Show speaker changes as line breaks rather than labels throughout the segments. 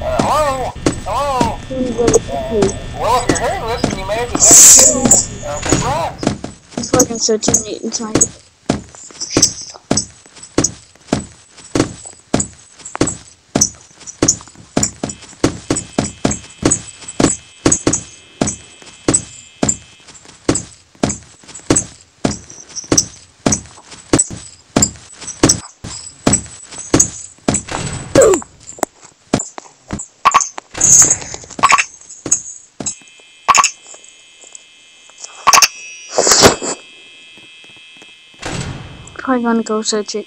Hello? Hello? Uh, well, if you're
Probably gonna go search it.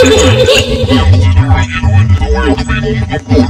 Who's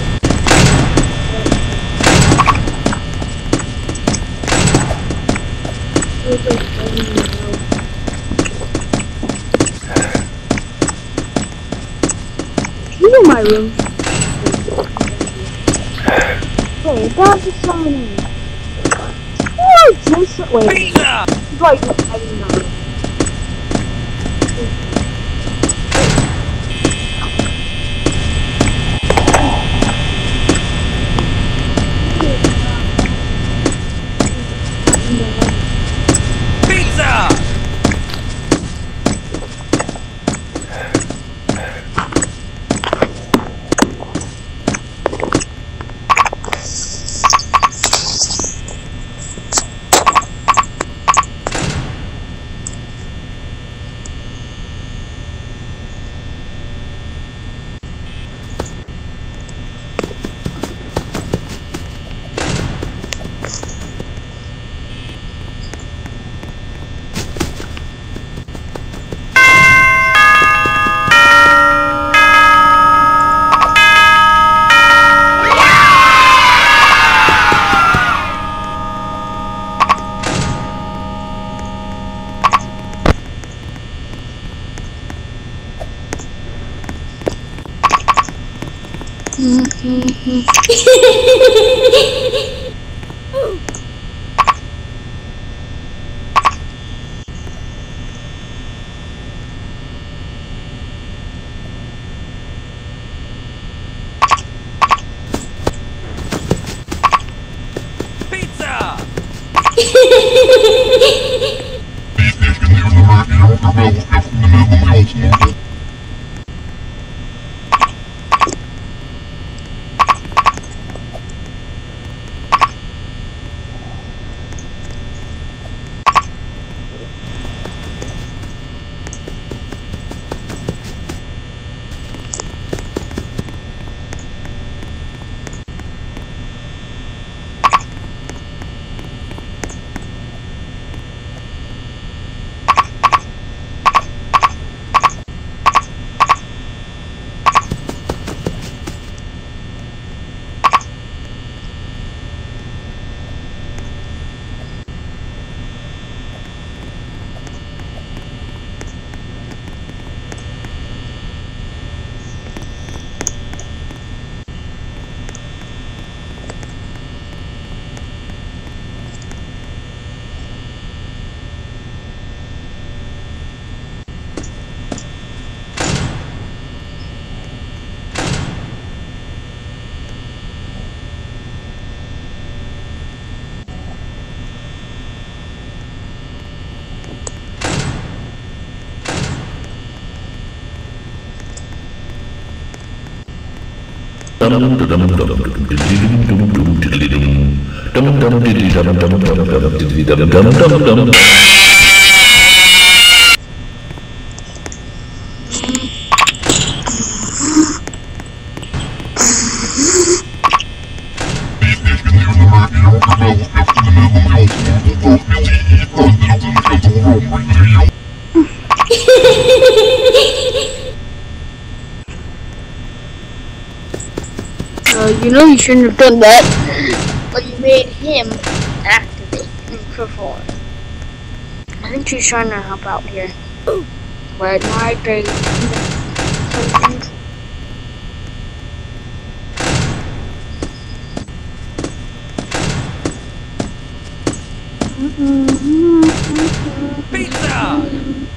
my room. Wait, that's just summoning. Oh, just wait.
Pizza!
Right, I didn't know.
Pizza! Pizza!
Uh, you know you shouldn't have done that. But you made him activate and perform. I think she's trying to help out here. But my day.
Pizza!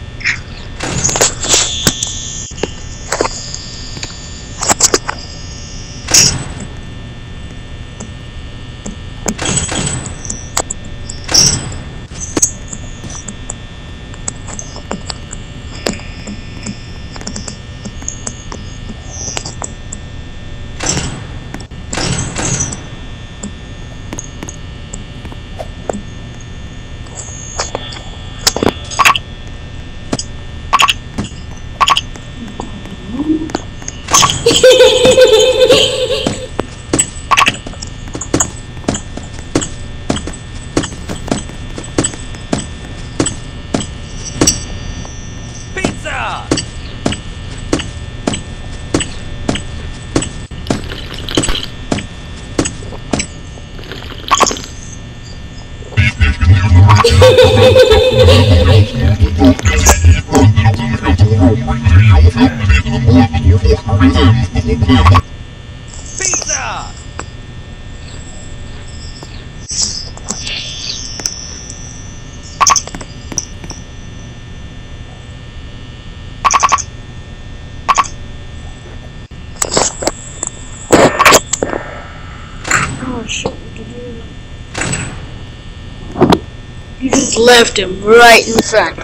Pizza!
Oh shit, you? You just left him right in front.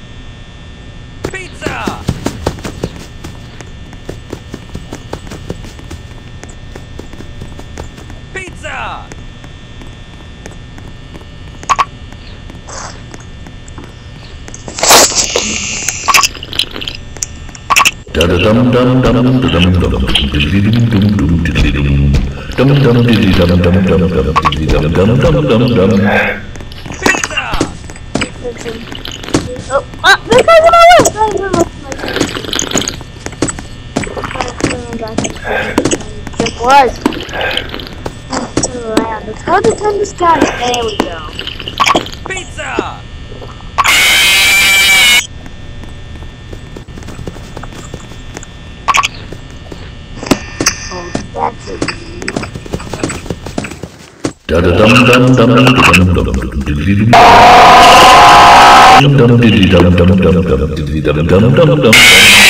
Was. Hard to turn this guy. There we go.
Pizza!
Dum dum dum dum